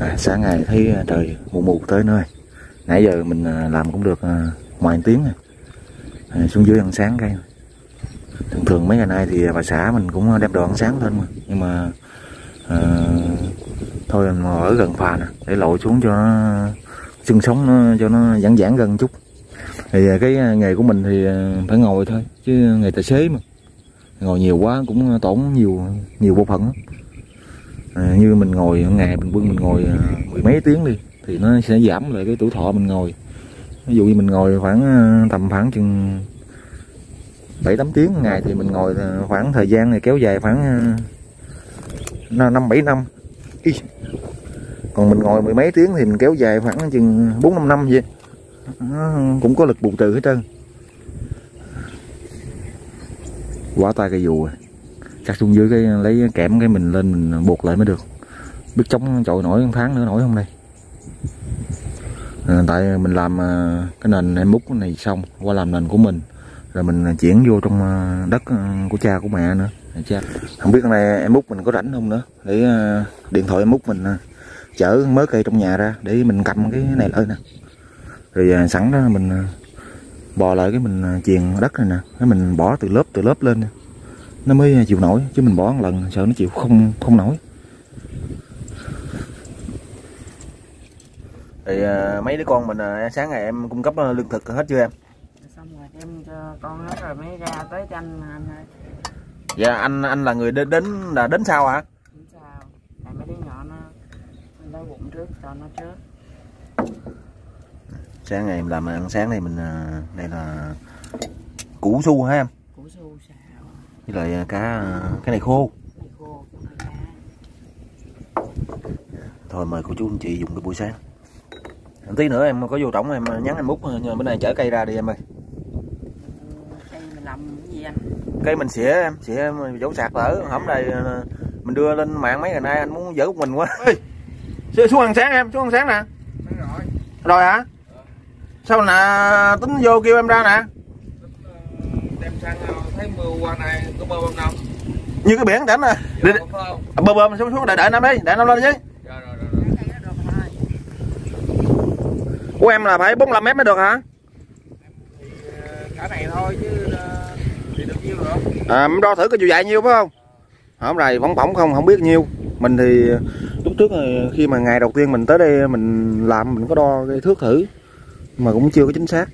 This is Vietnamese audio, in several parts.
à, sáng ngày thấy à, trời mù mù tới nơi. Nãy giờ mình à, làm cũng được à, ngoài tiếng à, xuống dưới ăn sáng cái. Thường thường mấy ngày nay thì bà xã mình cũng đem đồ ăn sáng lên mà. Nhưng mà à, thôi mình ở gần phà nè để lội xuống cho nó xương sống nó cho nó giãn giãn gần chút. Thì cái nghề của mình thì phải ngồi thôi chứ nghề tài xế mà. Ngồi nhiều quá cũng tổn nhiều nhiều bộ phận lắm à, như mình ngồi ngày bình quân mình ngồi à, mười mấy tiếng đi thì nó sẽ giảm lại cái tuổi thọ mình ngồi. Ví dụ như mình ngồi khoảng à, tầm khoảng chừng bảy tám tiếng ngày thì mình ngồi à, khoảng thời gian này kéo dài khoảng năm bảy năm. Ý. còn mình ngồi mười mấy tiếng thì mình kéo dài khoảng chừng bốn năm năm vậy. Nó cũng có lực bù trừ hết trơn. Quá tay cây dù rồi chắc xuống dưới cái lấy kẽm cái mình lên mình buộc lại mới được. Biết chống chọi nổi một tháng nữa nổi không đây? À, tại mình làm à, cái nền em múc này xong qua làm nền của mình rồi mình chuyển vô trong à, đất à, của cha của mẹ nữa. Cha. Không biết này em múc mình có rảnh không nữa để điện thoại em múc mình chở mớ cây trong nhà ra để mình cầm cái này lên nè. Rồi sẵn đó mình bò lại cái mình chuyền đất này nè cái mình bỏ từ lớp từ lớp lên nè nó mới chịu nổi chứ mình bỏ một lần sợ nó chịu không không nổi. Thì à, mấy đứa con mình à, sáng ngày em cung cấp à, lương thực hết chưa em? Xong rồi em cho con hết rồi mới ra tới cho anh anh ơi. Dạ anh anh là người đến đến là đến sau hả đến sau tại mấy đứa nhỏ nó nó bụng trước cho nó trước. Sáng ngày em làm ăn sáng này mình đây là củ su hả em? Củ su xào với lại à, cá à, cái này khô. Này khô thôi mời cô chú anh chị dùng cái buổi sáng. Tí nữa em có vô trỏng em nhắn em múc bữa nay chở cây ra đi em ơi. Cây mình làm gì anh? Cây mình xỉa em xỉa giống sạc lỡ. Hổng đây mình đưa lên mạng mấy ngày nay anh muốn một mình quá. Ê, xuống ăn sáng em xuống ăn sáng nè. Rồi. Rồi hả? Sao nè tính vô kêu em ra nè. Đem sang thấy mưa qua này có bơm không như cái biển đánh nè. Bơm bơm xuống xuống đợi đợi năm đi đợi năm lên chứ của em là phải 45 mét mới được hả? Cả này thôi chứ thì được nhiêu à đo thử cái chiều dài nhiêu phải không? Không rồi bóng bỏng không không biết nhiêu. Mình thì lúc trước khi mà ngày đầu tiên mình tới đây mình làm mình có đo cái thước thử mà cũng chưa có chính xác.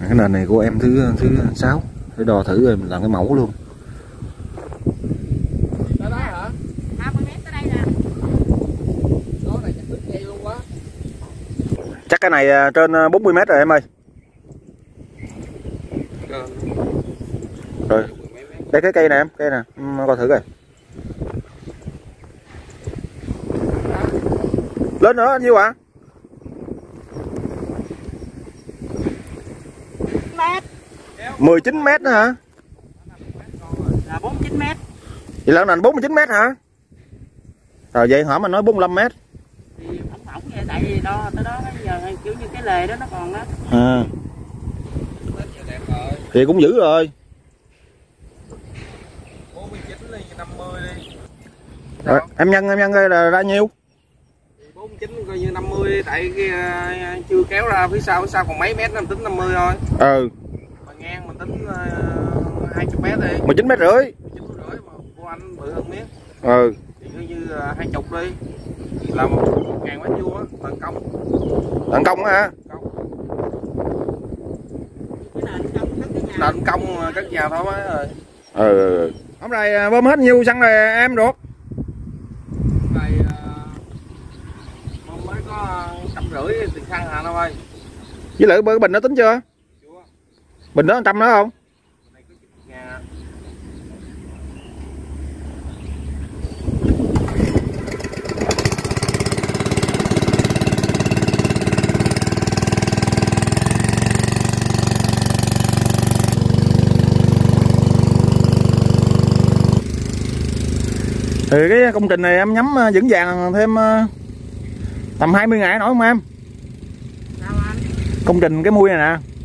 Cái nền này của em thứ thứ sáu để đo thử rồi mình làm cái mẫu luôn. Chắc cái này à, trên 40 à, mét rồi em ơi. Rồi. Đây cái cây này em cây nè. Coi thử coi. Lên nữa nhiêu ạ à? mét 19 mét nữa hả? Là 49 mét. Vậy là nền 49 mét hả? Rồi vậy hả mà nói 45 mét. Thì phỏng phỏng vậy tại vì đó tới đó giờ kiểu như cái lề đó nó còn đó à. Thì cũng dữ rồi. 49 đi 50 đi. Rồi, em nhân em nhân coi là ra nhiêu? 49 coi như 50 đi tại cái uh, chưa kéo ra phía sau phía sau còn mấy mét mình tính 50 thôi. Ừ ngang mình tính uh, 20 mét đi. 19 mét rưỡi. 19 rưỡi mà của anh bự hơn miếng. Ừ. Thì coi như uh, 20 đi. Là một ngàn mét vuông á tấn công. Tấn công hả? Nền công các nhà thoải mái rồi. Ừ hôm nay bơm hết nhiêu xăng rồi em ruột này bơm mới có trăm rưỡi tiền xăng hà đâu ơi? Với lại cái bình nó tính chưa bình đó trăm nữa không? Thì cái công trình này em nhắm ờ, vững vàng thêm ờ, tầm 20 ngày nổi không em? Công trình cái mui này nè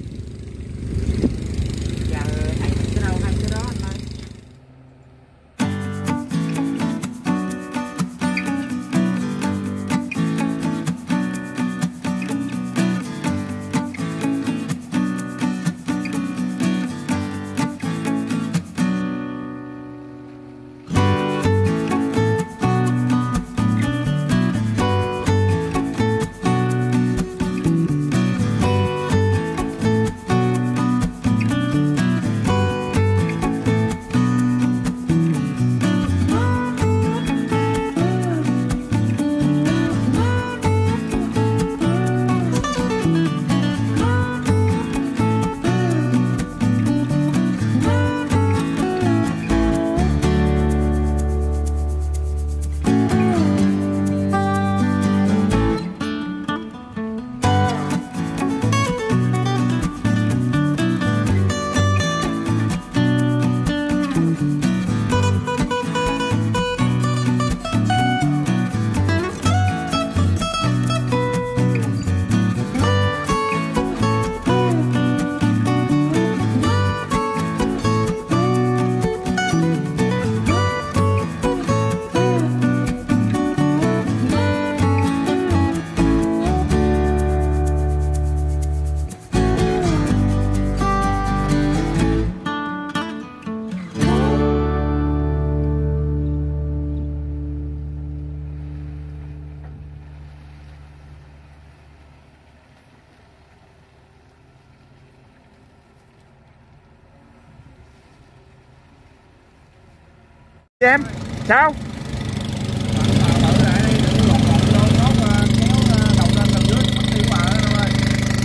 em, sao?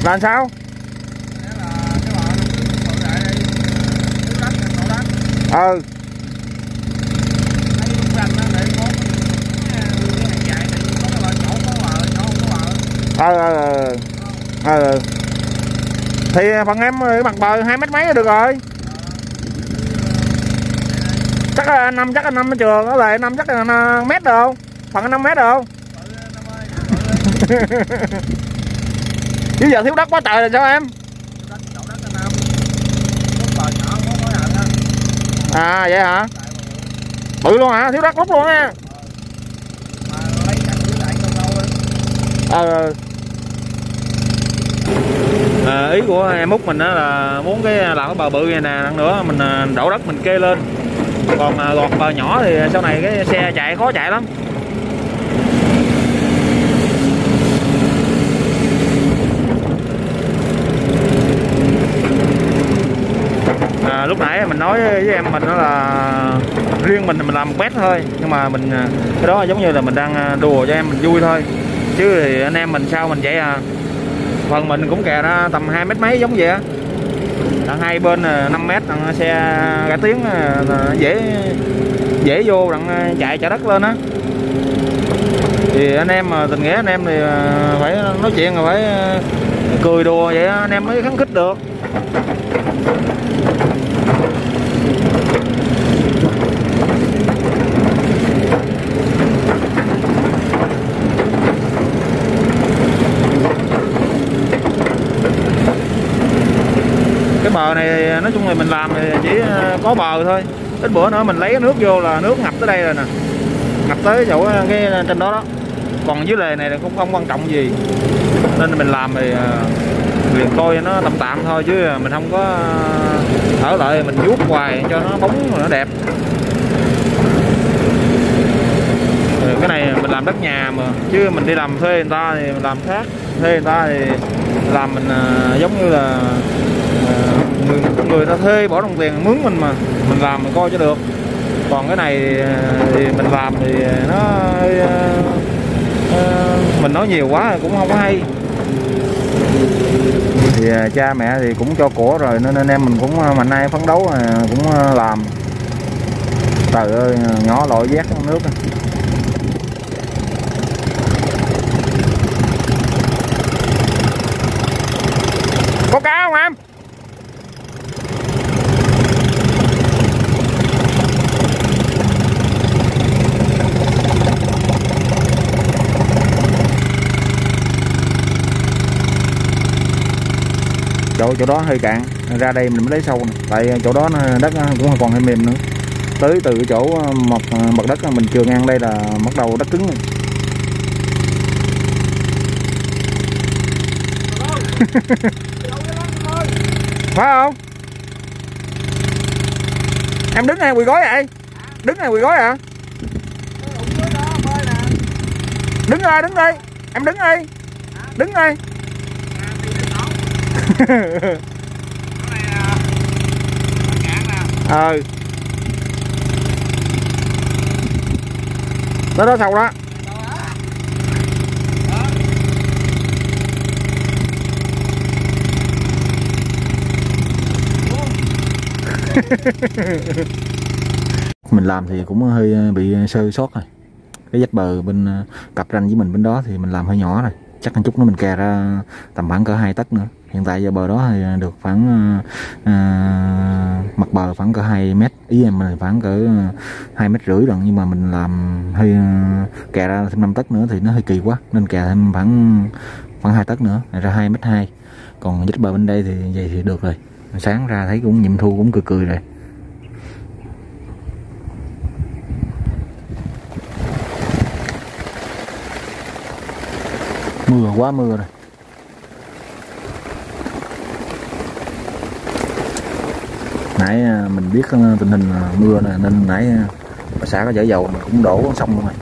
Là sao? Ừ. Ờ ờ ờ. ờ, ờ. Thì phần em mặt bờ hai mét mấy là được rồi chắc là năm chắc là năm trường nó lại năm chắc là năm mét được không khoảng năm mét được không chứ giờ thiếu đất quá trời là sao em? À vậy hả? Bự luôn hả? Thiếu đất lúc luôn nha ờ à, ý của em út mình đó là muốn cái làm cái bờ bự này nè nữa mình ờ, đổ đất mình kê lên còn à, lọt gọt bờ nhỏ thì sau này cái xe chạy khó chạy lắm. À, lúc nãy mình nói với em mình đó là riêng mình mình làm một thôi nhưng mà mình à, cái đó giống như là mình đang à, đùa cho em mình vui thôi. Chứ thì anh em mình sao mình vậy à? Phần mình cũng kè ra tầm hai mét mấy giống vậy á đằng hai bên ờ, 5 mét đằng xe cải tiến ờ, dễ dễ vô đằng ờ, chạy chở đất lên á. Thì anh em mà tình nghĩa anh em thì phải nói chuyện rồi phải cười đùa vậy anh em mới kháng khích được. Cái bờ này, nói chung là mình làm thì chỉ ờ, có bờ thôi. Ít bữa nữa mình lấy nước vô là nước ngập tới đây rồi nè. Ngập tới chỗ ờ, cái ờ, trên đó đó. Còn dưới lề này cũng không quan trọng gì. Nên mình làm thì liền coi nó tạm tạm thôi chứ mình không có thở lại mình vuốt hoài cho nó bóng nó đẹp. Cái này mình làm đất nhà mà. Chứ mình đi làm thuê người ta thì mình làm khác. Thuê người ta thì làm mình giống như là người, người ta thuê bỏ đồng tiền mướn mình mà mình làm mình coi cho được. Còn cái này ờ, thì mình làm thì nó ờ, ờ, mình nói nhiều quá cũng không có hay. Thì cha mẹ thì cũng cho của rồi nên anh em mình cũng mạnh nay phấn đấu cũng làm. Trời ơi nhỏ lội vét nước có cá không em chỗ chỗ đó hơi cạn. Ra đây mình mới lấy sâu tại chỗ đó đất cũng còn hơi mềm nữa. Tới từ chỗ ờ, mặt ờ, mặt đất mình chưa ngang đây là bắt đầu đất cứng rồi. Phải không? Em đứng này quỳ gói vậy? Đứng này quỳ gói à đứng ơi đứng đây em đứng đây đứng đây ờ đó đó sâu đó. Mình làm thì cũng hơi bị sơ sót rồi. Cái vách bờ bên cặp ranh với mình bên đó thì mình làm hơi nhỏ rồi. Chắc một chút nữa mình kè ra tầm khoảng cỡ hai tấc nữa hiện tại giờ bờ đó thì được khoảng à, mặt bờ khoảng cỡ 2 mét ý em là khoảng cỡ ờ, hai mét rưỡi rồi nhưng mà mình làm hơi kè ra thêm năm tấc nữa thì nó hơi kỳ quá nên kè thêm khoảng khoảng hai tấc nữa ra hai mét hai. Còn dứt bờ bên đây thì vậy thì được rồi. Sáng ra thấy cũng nhiệm thu cũng cười cười rồi. Mưa quá mưa rồi. Nãy à, mình biết à, tình hình à, mưa này nên nãy bà xã có chở dầu mình cũng đổ xong luôn rồi.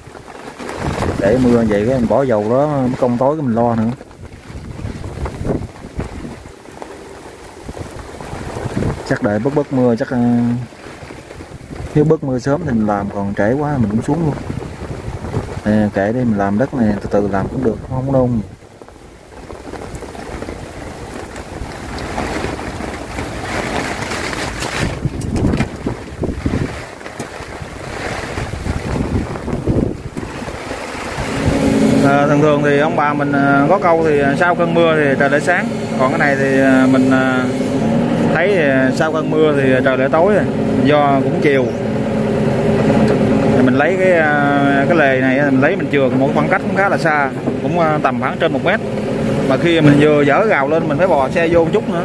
Để mưa vậy cái mình bỏ dầu đó công tối cái mình lo nữa. Chắc đợi bớt bớt mưa chắc nếu bớt mưa sớm thì mình làm còn trễ quá mình cũng xuống luôn. À, kệ đi mình làm đất này từ từ làm cũng được không nôn. gì thường thì ông bà mình ờ, có câu thì ờ, sau cơn mưa thì trời lại sáng. Còn cái này thì ờ, mình thấy sau cơn mưa thì trời lại tối rồi. do cũng chiều. Mình lấy cái cái lề này mình lấy mình chừa một khoảng cách cũng khá là xa cũng tầm khoảng trên một mét. Mà khi mình vừa dở gào lên mình phải bò xe vô một chút nữa.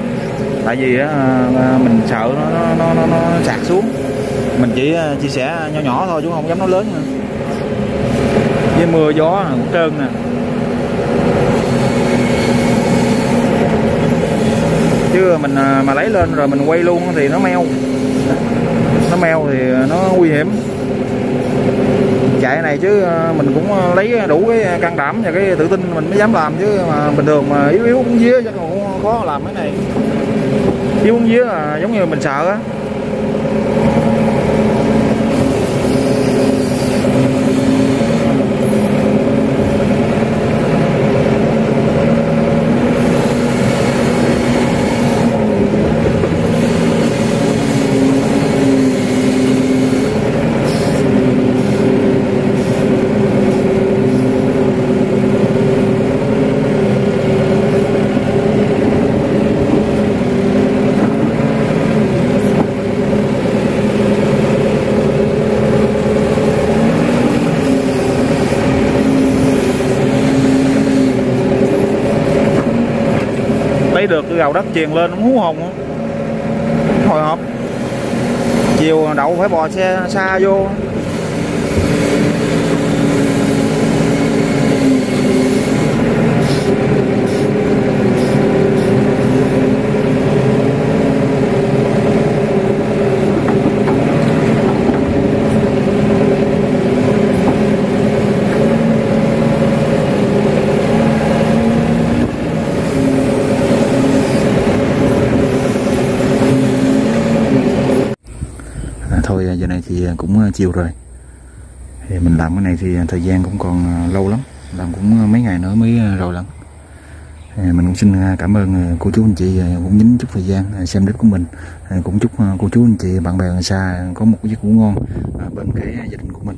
Tại vì mình sợ nó nó, nó, nó, nó sạt xuống. Mình chỉ chia sẻ nhỏ nhỏ thôi chứ không dám nói lớn nữa. Với mưa gió cũng trơn nè. Chứ mình à, mà lấy lên rồi mình quay luôn thì nó meo. Nó meo thì nó nguy hiểm. Chạy này chứ à, mình cũng lấy đủ cái can đảm và cái tự tin mình mới dám làm chứ. Mà bình thường mà yếu yếu cũng día chắc cũng khó làm cái này. Yếu cũng día là giống như mình sợ á. Lấy gào đất truyền lên cũng hú hồn hồi hộp. Chiều đậu phải bò xe, xa vô à, thôi, giờ này thì cũng ờ, chiều rồi. Thì mình làm cái này thì thời gian cũng còn ờ, lâu lắm, làm cũng ờ, mấy ngày nữa mới rồi lắm mình cũng xin cảm ơn cô chú anh chị cũng nhín chút thời gian xem clip của mình. Cũng chúc cô chú anh chị, bạn bè xa có một giấc ngủ ngon bên cái gia đình của mình.